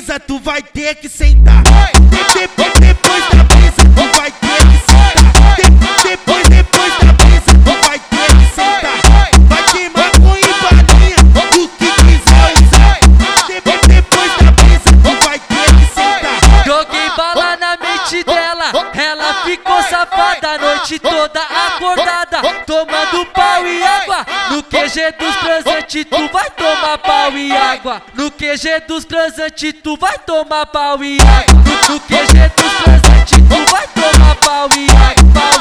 brisa tu vai ter que sentar. De- de- depois da brisa tu vai ter que sentar. De- depois, depois da brisa tu vai ter que sentar. Vai ter maconha e balinha, o que quiser usar. De- depois da brisa tu vai ter que sentar. Joguei bala na mente dela, ela ficou safada a noite toda acordada, tomando pau e água. No QG dos transantes tu vai tomar pau e água. No QG dos transantes tu vai tomar pau e água. No, QG dos transantes tu vai tomar pau e água,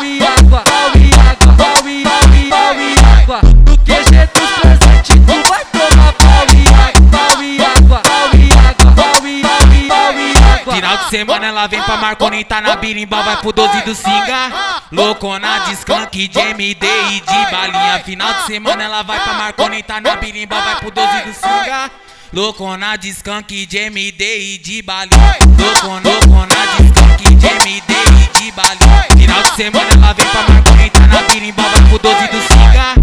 Final de semana ela vem pra Marconi, tá na birimbau, vai pro 12 do Singa. Loucona de skunk, de MD e de balinha. Final de semana ela vai pra Marconi, tá na birimbau, vai pro 12 do Singa. Loucona de skunk, de MD e de balinha. Loucona, loucona de skunk, de MD e de balinha. Final de semana ela vem pra Marconi, tá na birimbau, vai pro 12 do Singa.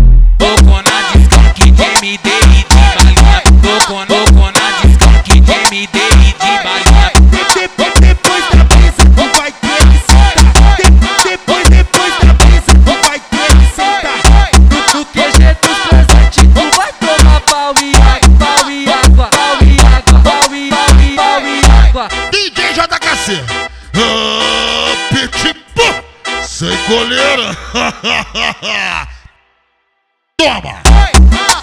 Sem coleira. Toma.